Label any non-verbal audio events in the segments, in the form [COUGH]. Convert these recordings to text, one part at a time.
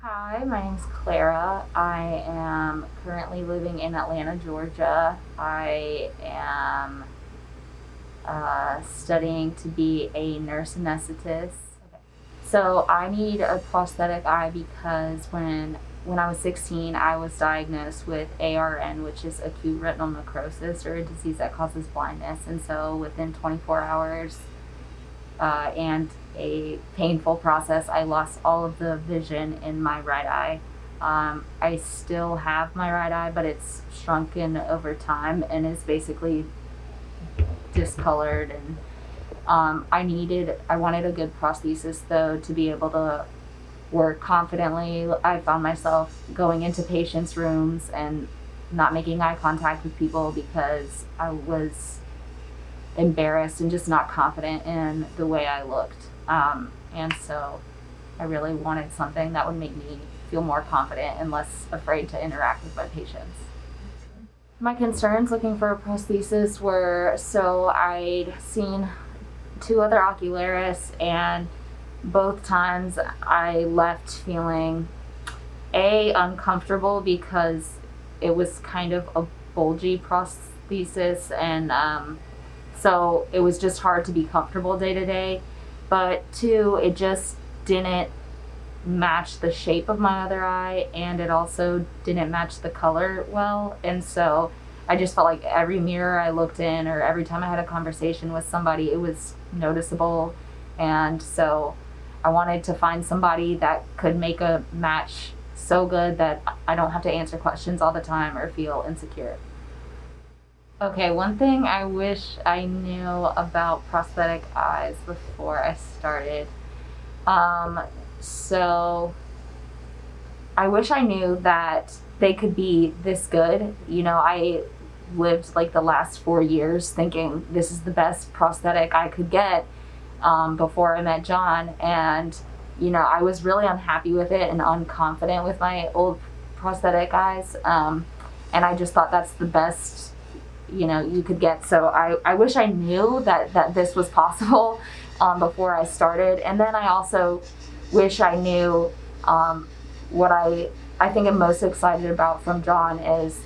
Hi, my name's Clara. I am currently living in Atlanta, Georgia. I am uh, studying to be a nurse anesthetist. So I need a prosthetic eye because when when I was 16, I was diagnosed with ARN, which is acute retinal necrosis, or a disease that causes blindness. And so within 24 hours, uh, and a painful process, I lost all of the vision in my right eye. Um, I still have my right eye, but it's shrunken over time and is basically discolored. And um, I needed, I wanted a good prosthesis though to be able to work confidently. I found myself going into patients' rooms and not making eye contact with people because I was embarrassed and just not confident in the way I looked. Um, and so I really wanted something that would make me feel more confident and less afraid to interact with my patients. My concerns looking for a prosthesis were so I'd seen two other ocularists and both times I left feeling a uncomfortable because it was kind of a bulgy prosthesis and um, so it was just hard to be comfortable day to day but two it just didn't match the shape of my other eye and it also didn't match the color well and so I just felt like every mirror I looked in or every time I had a conversation with somebody it was noticeable and so I wanted to find somebody that could make a match so good that I don't have to answer questions all the time or feel insecure. Okay, one thing I wish I knew about prosthetic eyes before I started. Um, so I wish I knew that they could be this good. You know, I lived like the last four years thinking this is the best prosthetic I could get um, before I met John. And, you know, I was really unhappy with it and unconfident with my old prosthetic eyes. Um, and I just thought that's the best, you know, you could get. So I, I wish I knew that, that this was possible [LAUGHS] um, before I started. And then I also wish I knew um, what I, I think I'm most excited about from John is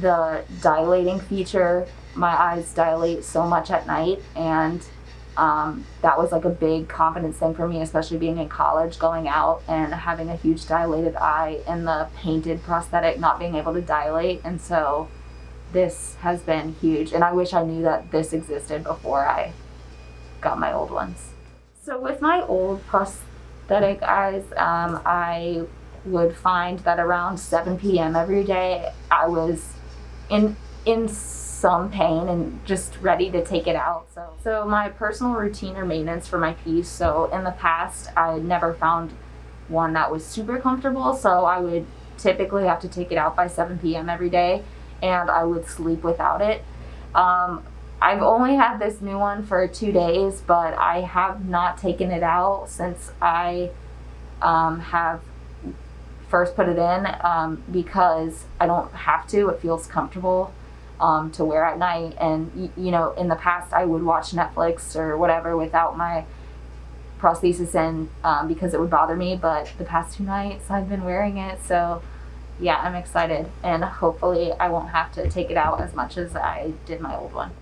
the dilating feature. My eyes dilate so much at night and um, that was like a big confidence thing for me, especially being in college, going out and having a huge dilated eye and the painted prosthetic not being able to dilate. And so this has been huge. And I wish I knew that this existed before I got my old ones. So with my old prosthetic eyes, um, I would find that around 7 p.m. every day, I was in in some pain and just ready to take it out. So, so my personal routine or maintenance for my piece. So in the past, I never found one that was super comfortable. So I would typically have to take it out by 7 p.m. every day, and I would sleep without it. Um, I've only had this new one for two days, but I have not taken it out since I um, have first put it in um, because I don't have to. It feels comfortable um, to wear at night. And, you know, in the past, I would watch Netflix or whatever without my prosthesis in um, because it would bother me. But the past two nights, I've been wearing it. So, yeah, I'm excited. And hopefully, I won't have to take it out as much as I did my old one.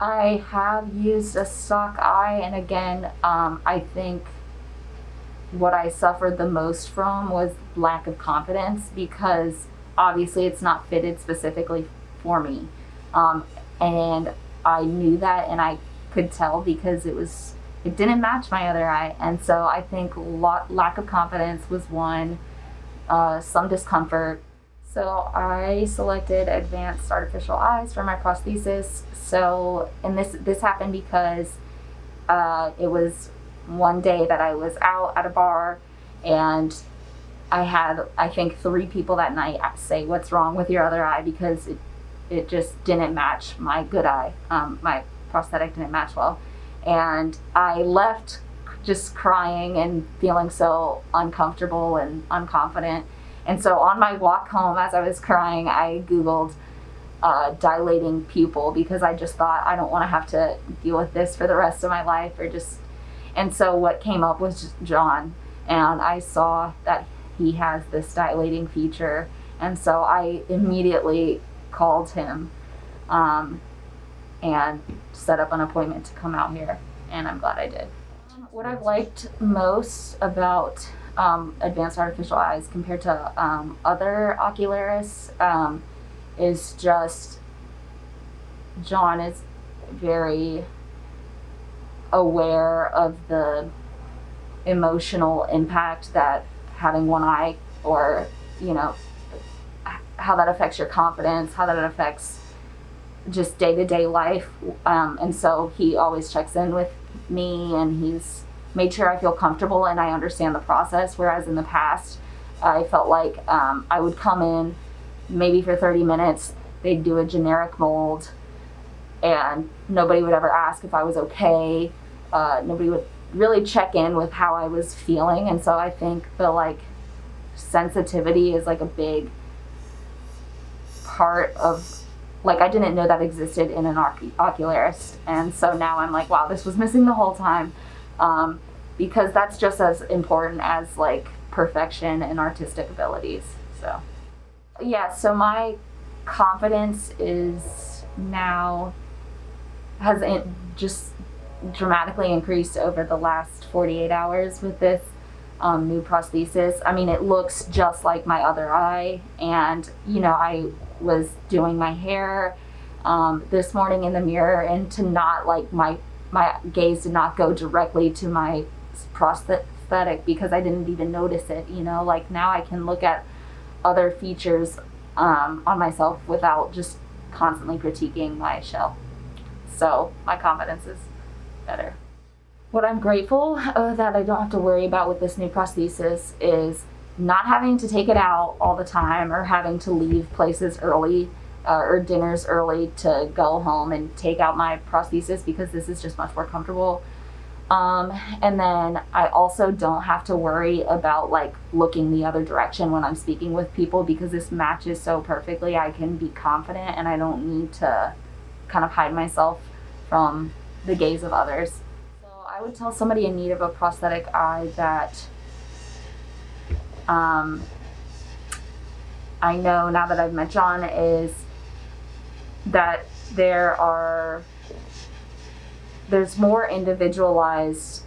I have used a stock eye, and again, um, I think what I suffered the most from was lack of confidence because obviously it's not fitted specifically for me. Um, and I knew that and I could tell because it was it didn't match my other eye and so I think lot, lack of confidence was one uh, some discomfort so I selected advanced artificial eyes for my prosthesis so and this this happened because uh, it was one day that I was out at a bar and I had I think three people that night say what's wrong with your other eye because it it just didn't match my good eye. Um, my prosthetic didn't match well. And I left just crying and feeling so uncomfortable and unconfident. And so on my walk home, as I was crying, I Googled uh, dilating pupil because I just thought I don't want to have to deal with this for the rest of my life or just. And so what came up was John. And I saw that he has this dilating feature. And so I immediately called him um, and set up an appointment to come out here. And I'm glad I did. What I've liked most about um, advanced artificial eyes compared to um, other ocularists um, is just John is very aware of the emotional impact that having one eye or you know how that affects your confidence how that affects just day-to-day life um, and so he always checks in with me and he's made sure i feel comfortable and i understand the process whereas in the past i felt like um, i would come in maybe for 30 minutes they'd do a generic mold and nobody would ever ask if i was okay uh, nobody would really check in with how I was feeling. And so I think the like sensitivity is like a big part of like I didn't know that existed in an ocularist. And so now I'm like, wow, this was missing the whole time. Um, because that's just as important as like perfection and artistic abilities. So, yeah, so my confidence is now has just dramatically increased over the last 48 hours with this um, new prosthesis. I mean, it looks just like my other eye. And, you know, I was doing my hair um, this morning in the mirror and to not like my, my gaze did not go directly to my prosthetic because I didn't even notice it, you know, like now I can look at other features um, on myself without just constantly critiquing my shell. So my confidence is better. What I'm grateful uh, that I don't have to worry about with this new prosthesis is not having to take it out all the time or having to leave places early uh, or dinners early to go home and take out my prosthesis because this is just much more comfortable. Um, and then I also don't have to worry about like looking the other direction when I'm speaking with people because this matches so perfectly. I can be confident and I don't need to kind of hide myself from the gaze of others. Would tell somebody in need of a prosthetic eye that um, I know now that I've met John is that there are there's more individualized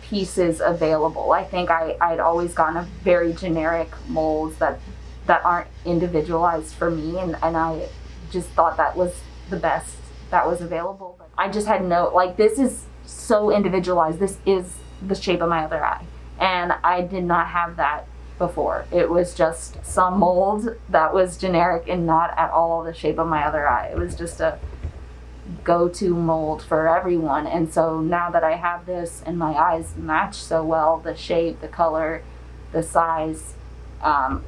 pieces available. I think I, I'd always gotten a very generic molds that that aren't individualized for me and, and I just thought that was the best that was available. But I just had no, like, this is so individualized. This is the shape of my other eye. And I did not have that before. It was just some mold that was generic and not at all the shape of my other eye. It was just a go to mold for everyone. And so now that I have this and my eyes match so well the shape, the color, the size um,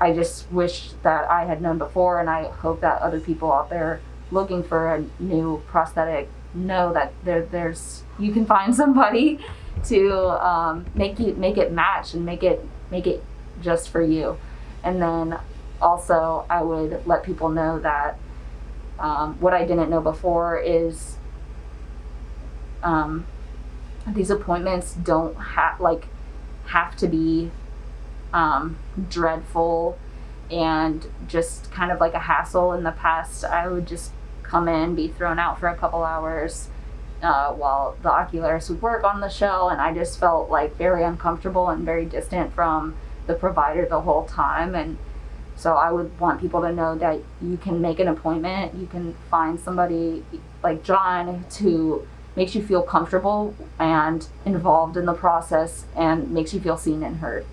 I just wish that I had known before, and I hope that other people out there looking for a new prosthetic know that there there's you can find [LAUGHS] somebody to um, make you make it match and make it make it just for you. And then also i would let people know that um, what i didn't know before is um, these appointments don't have like have to be um, dreadful and just kind of like a hassle. In the past i would just come in, be thrown out for a couple hours uh, while the ocularist would work on the shell, and I just felt like very uncomfortable and very distant from the provider the whole time. And so I would want people to know that you can make an appointment, you can find somebody like John who makes you feel comfortable and involved in the process and makes you feel seen and heard.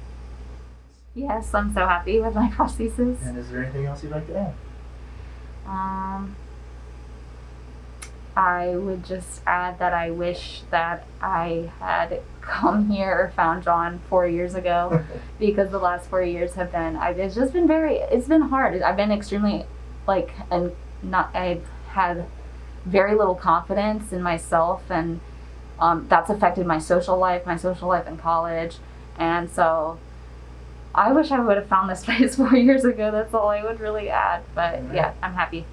Yes, I'm so happy with my [LAUGHS] prosthesis. And is there anything else you'd like to add? Um, I would just add that I wish that I had [LAUGHS] come here or found John four years ago [LAUGHS] because the last four years have been I've it's just been very it's been hard. I've been extremely like and not I've had very little confidence in myself and um, that's affected my social life, my social life in college. And so I wish I would have found this [LAUGHS] place four years ago. That's all I would really add. But yeah, I'm happy.